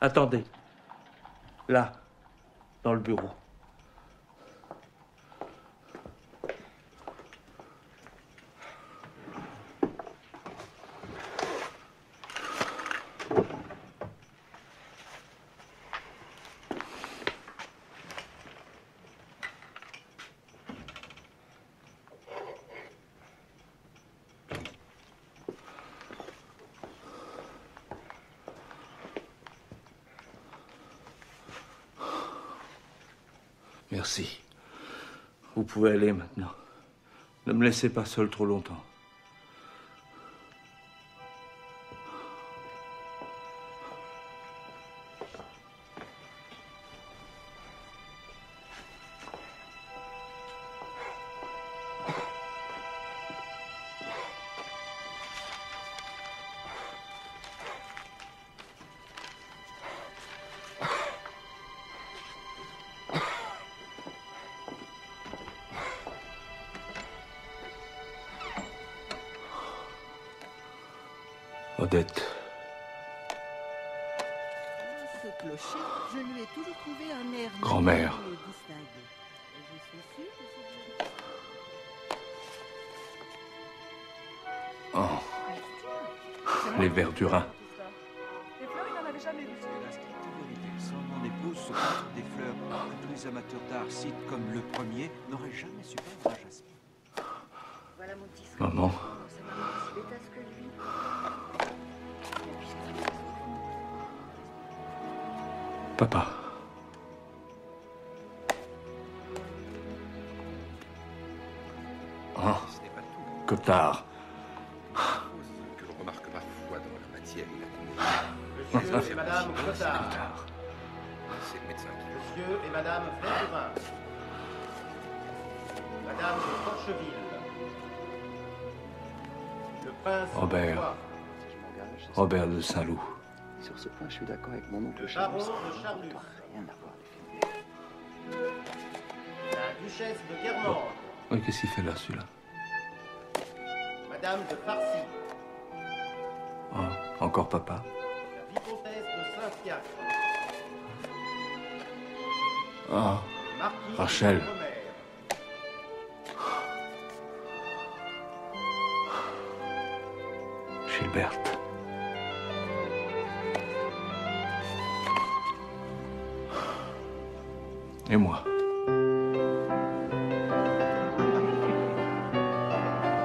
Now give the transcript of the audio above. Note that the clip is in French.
Attendez. Là, dans le bureau. Merci. Vous pouvez aller maintenant. Ne me laissez pas seul trop longtemps. Vu. La stricte vérité, sans mon épouse se des fleurs que tous les amateurs d'art citent comme le premier n'auraient jamais su peindre un jasmin. Voilà mon petit soin. Maman. Papa. Oh, Ce n'est pas tout. Cotard. que l'on remarque ma foi dans la matière et la Monsieur et Madame Cotard. C'est le médecin qui Monsieur et Madame Verdurin. Madame de Forcheville. Le prince Robert. Robert de Saint-Loup. Sur ce point, je suis d'accord avec mon oncle Le Charles. baron Ça de Charlus. ne doit rien avoir les films. La duchesse de Guermantes. Oui, qu'est-ce qu'il fait là, celui-là? Madame de Farcy. Oh, Encore papa. La vicomtesse de Saint-Fiacre. Oh, Marquis Rachel. Gilberte. 别摸